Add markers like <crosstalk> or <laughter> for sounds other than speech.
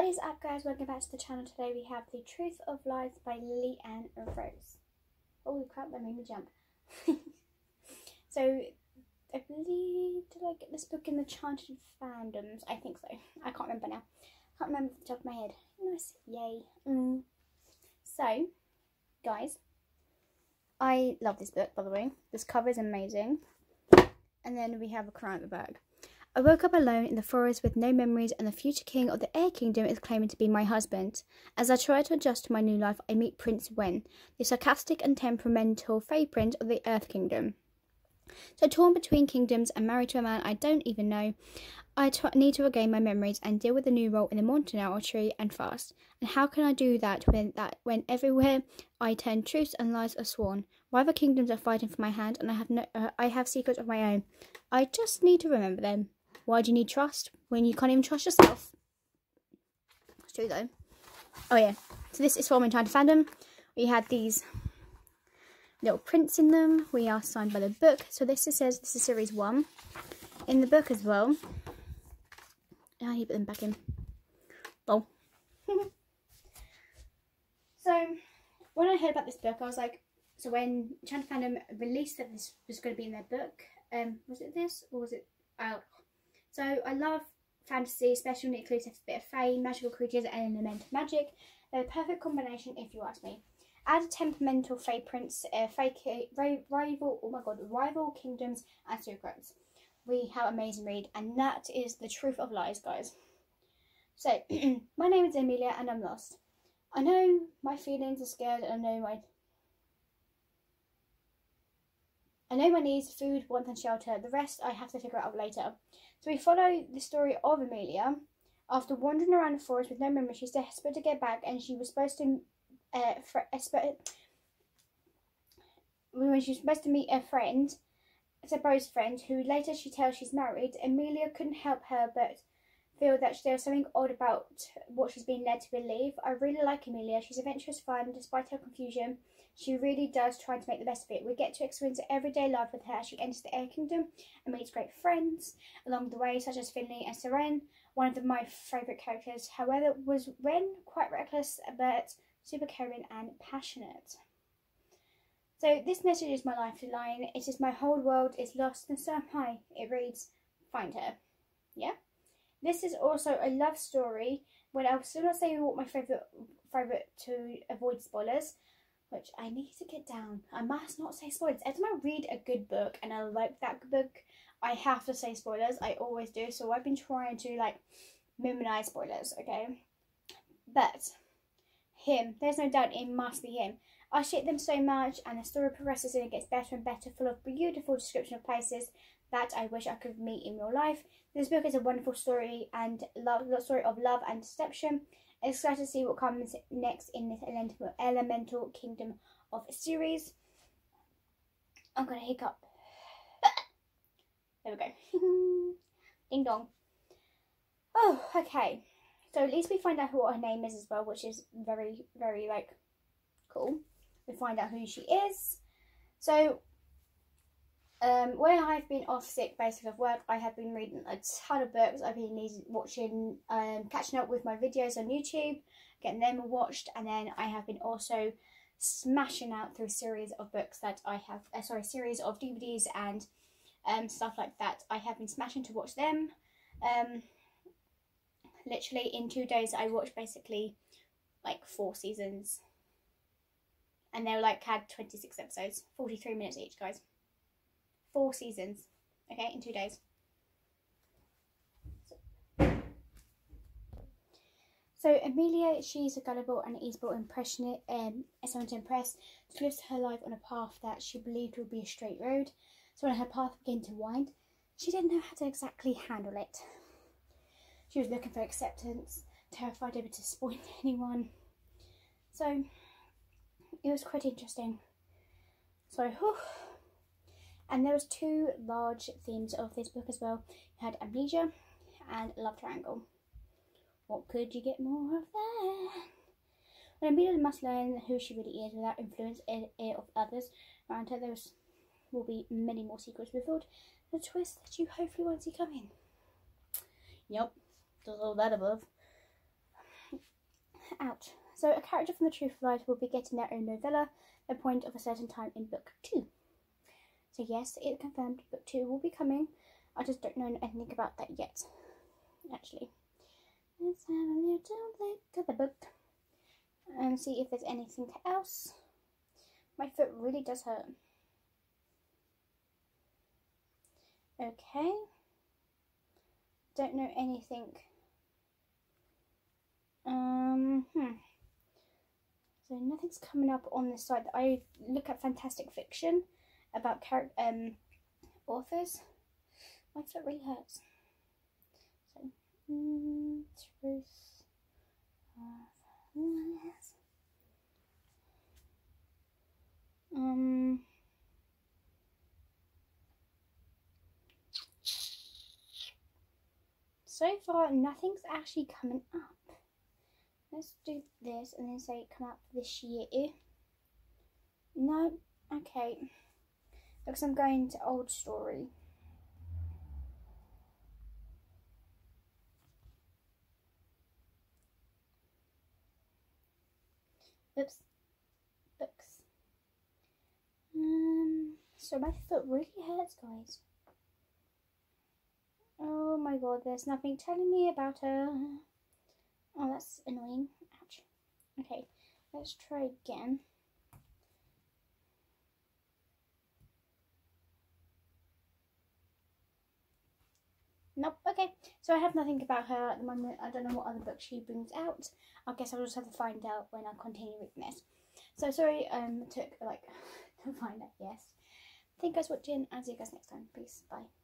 What is up guys, welcome back to the channel. Today we have The Truth of Lies by Lily Ann Rose. Holy crap, that made me jump. <laughs> so, I believe, did I get this book in the Enchanted Fandoms? I think so. I can't remember now. I can't remember off the top of my head. Nice, yay. Mm. So, guys, I love this book, by the way. This cover is amazing. And then we have a crown at the back. I woke up alone in the forest with no memories, and the future king of the Air Kingdom is claiming to be my husband. As I try to adjust to my new life, I meet Prince Ren, the sarcastic and temperamental Fae Prince of the Earth Kingdom. So, torn between kingdoms and married to a man I don't even know, I need to regain my memories and deal with a new role in the Mountain tree and fast. And how can I do that when that when everywhere I turn truths and lies are sworn? Rival kingdoms are fighting for my hand, and I have no, uh, I have secrets of my own. I just need to remember them. Why do you need trust when you can't even trust yourself? It's true though. Oh yeah. So this is from Enchanted Fandom. We had these little prints in them. We are signed by the book. So this says this is series one. In the book as well. I need to put them back in. Oh. <laughs> so when I heard about this book, I was like, so when Enchanted Fandom released that this was going to be in their book, um, was it this or was it? Oh, so I love fantasy, especially when it includes a bit of fae, magical creatures and elemental magic. They're a perfect combination if you ask me. Add a temperamental fae prince, uh, fae rival, oh my god, rival kingdoms and secrets. We have amazing read and that is the truth of lies guys. So, <clears throat> my name is Emilia and I'm lost. I know my feelings are scared and I know my I know my needs, food, warmth and shelter. The rest I have to figure out later. So we follow the story of Amelia. After wandering around the forest with no memory, she's desperate to get back, and she was supposed to, uh, fr- when she was supposed to meet a friend, a supposed friend, who later she tells she's married. Amelia couldn't help her but feel that there's something odd about what she's being led to believe. I really like Amelia. She's adventurous, fun, despite her confusion. She really does try to make the best of it. We get to experience everyday life with her as she enters the Air Kingdom and meets great friends along the way, such as Finley and Seren, one of the, my favourite characters. However, was Ren quite reckless but super caring and passionate. So this message is my lifeline. It is my whole world is lost and so am I. It reads, find her. Yeah. This is also a love story. Well, I'll still not say what my favourite favourite to avoid spoilers which I need to get down. I must not say spoilers. Every time I read a good book and I like that book, I have to say spoilers. I always do. So I've been trying to like minimize spoilers, okay? But him, there's no doubt it must be him. I ship them so much, and the story progresses and it gets better and better, full of beautiful description of places that I wish I could meet in real life. This book is a wonderful story and love, story of love and deception Excited to see what comes next in this elemental, elemental kingdom of series. I'm gonna hiccup. there we go. <laughs> Ding dong. Oh, okay. So at least we find out what her name is as well, which is very, very like cool. We find out who she is. So um, when I've been off sick basically of work, I have been reading a ton of books. I've been watching, um, catching up with my videos on YouTube, getting them watched, and then I have been also smashing out through series of books that I have, uh, sorry, series of DVDs and um, stuff like that. I have been smashing to watch them. Um, literally in two days, I watched basically like four seasons, and they were like had twenty six episodes, forty three minutes each, guys four seasons, okay, in two days. So Amelia, she's a gullible and easily impressionate, um, someone to impress. She lives her life on a path that she believed would be a straight road. So when her path began to wind, she didn't know how to exactly handle it. She was looking for acceptance, terrified ever to disappoint <laughs> anyone. So it was quite interesting. So, whew, and there was two large themes of this book as well. You had amnesia and love triangle. What could you get more of that? When Amelia must learn who she really is without influence of others around her, there will be many more secrets revealed. The twist that you hopefully won't see coming. Yep, does all that above. Ouch. So a character from the Truth of Light will be getting their own novella a point of a certain time in book two. So yes, it's confirmed book two will be coming. I just don't know anything about that yet. Actually. Let's have a little look at the book and see if there's anything else. My foot really does hurt. Okay. Don't know anything. Um, hmm. So nothing's coming up on this side. I look at fantastic fiction about character um authors. My foot really hurts. So, mm, truth Um. So far, nothing's actually coming up. Let's do this and then say come up this year. No, okay. Because I'm going to old story. Oops. Books. Um, so my foot really hurts, guys. Oh my god, there's nothing telling me about her. Oh, that's annoying. Ouch. Okay, let's try again. Okay. So I have nothing about her at the moment. I don't know what other books she brings out. I guess I'll just have to find out when I continue reading this. So sorry um took like <laughs> to find out, yes. Thank you guys for watching. I'll see you guys next time. Peace. Bye.